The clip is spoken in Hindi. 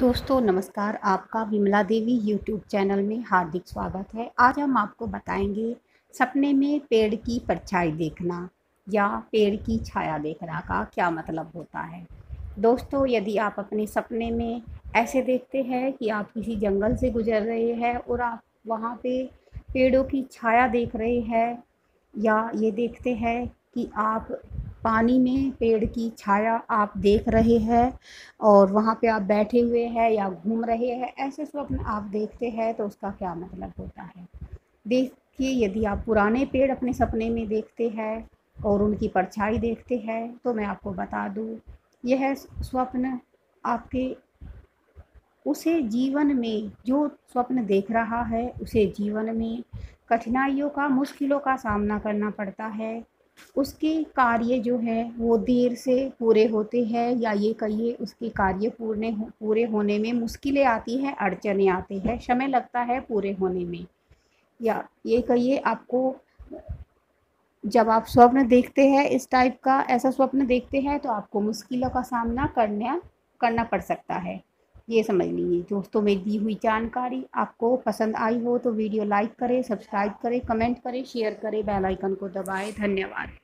दोस्तों, नमस्कार। आपका विमला देवी यूट्यूब चैनल में हार्दिक स्वागत है। आज हम आपको बताएँगे सपने में पेड़ की परछाई देखना या पेड़ की छाया देखना का क्या मतलब होता है। दोस्तों, यदि आप अपने सपने में ऐसे देखते हैं कि आप किसी जंगल से गुजर रहे हैं और आप वहाँ पे पेड़ों की छाया देख रहे हैं या ये देखते हैं कि आप पानी में पेड़ की छाया आप देख रहे हैं और वहाँ पे आप बैठे हुए हैं या घूम रहे हैं, ऐसे स्वप्न आप देखते हैं तो उसका क्या मतलब होता है? देखिए, यदि आप पुराने पेड़ अपने सपने में देखते हैं और उनकी परछाई देखते हैं तो मैं आपको बता दूँ, यह स्वप्न आपके, उसे जीवन में जो स्वप्न देख रहा है, उसे जीवन में कठिनाइयों का, मुश्किलों का सामना करना पड़ता है। उसके कार्य जो है, वो देर से पूरे होते हैं या ये कहिए उसके कार्य पूर्ण पूरे होने में मुश्किलें आती हैं, अड़चने आते हैं, समय लगता है पूरे होने में। या ये कहिए आपको, जब आप स्वप्न देखते हैं इस टाइप का, ऐसा स्वप्न देखते हैं तो आपको मुश्किलों का सामना करना करना पड़ सकता है। ये समझ लीजिए। दोस्तों में दी हुई जानकारी आपको पसंद आई हो तो वीडियो लाइक करें, सब्सक्राइब करें, कमेंट करें, शेयर करें, बेल आइकन को दबाएँ। धन्यवाद।